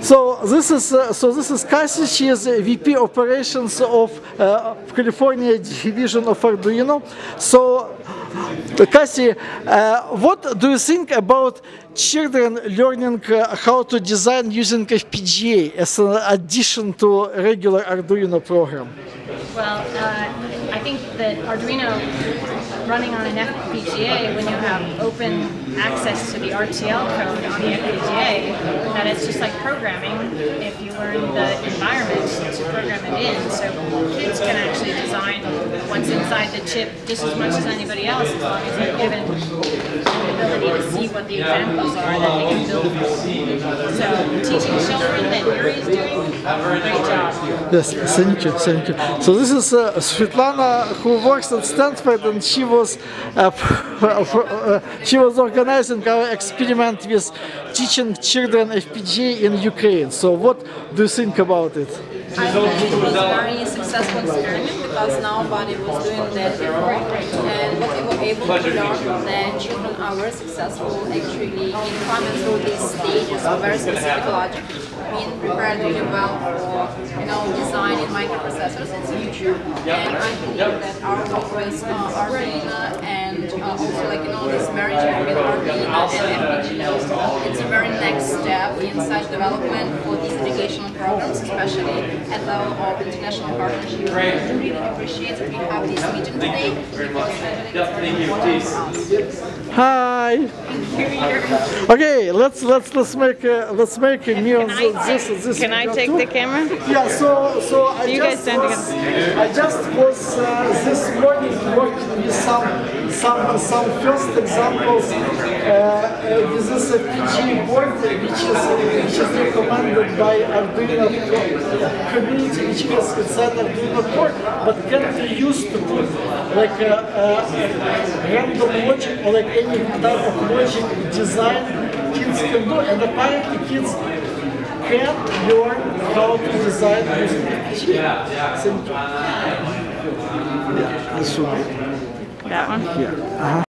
So this is uh, so this is Cassie. She is uh, VP Operations of uh, California division of Arduino. So Cassie, uh, what do you think about children learning uh, how to design using FPGA as an addition to regular Arduino program? Well, uh, think that Arduino running on an FPGA, when you have open access to the RTL code on the FPGA, that it's just like programming if you learn the environment to program it in. So kids can actually design what's inside the chip just as much as anybody else as long as they're given the ability to see what the examples are that they can build from. So teaching children that Yuri is doing, great job. Yes, thank you, thank you. So this is uh, Svetlana who works at Stanford, and she was uh, uh, she was organizing our experiment with teaching children FPGA in Ukraine. So what do you think about it? I think it was a very successful experiment because nobody was doing that before. And what we were able to learn that children are very successful actually in coming through these stages of very specific logic, being prepared really well for you know designing microprocessors in the future. And I believe that our work with uh, Arduino and uh, also like you know this marriage between Arduino and FPGA, it's a very next step in such development for these programs, especially at level of international partnership. I really appreciate that we have this meeting today because I think it's very important for. Hi. Okay, let's let's let's make uh, let's make a meal. This this. Can I take the camera? Yeah. So so I You guys just stand was, I just was uh, this morning working with some some some first examples uh, uh, this FPGA board, which is which is recommended by Arduino community, which has inside Arduino core, but can be used to put like a, a random logic or like any type of logic design kids can do, and apparently kids can learn how to design. Thank you. Yeah, this one. That one? Yeah. Uh-huh.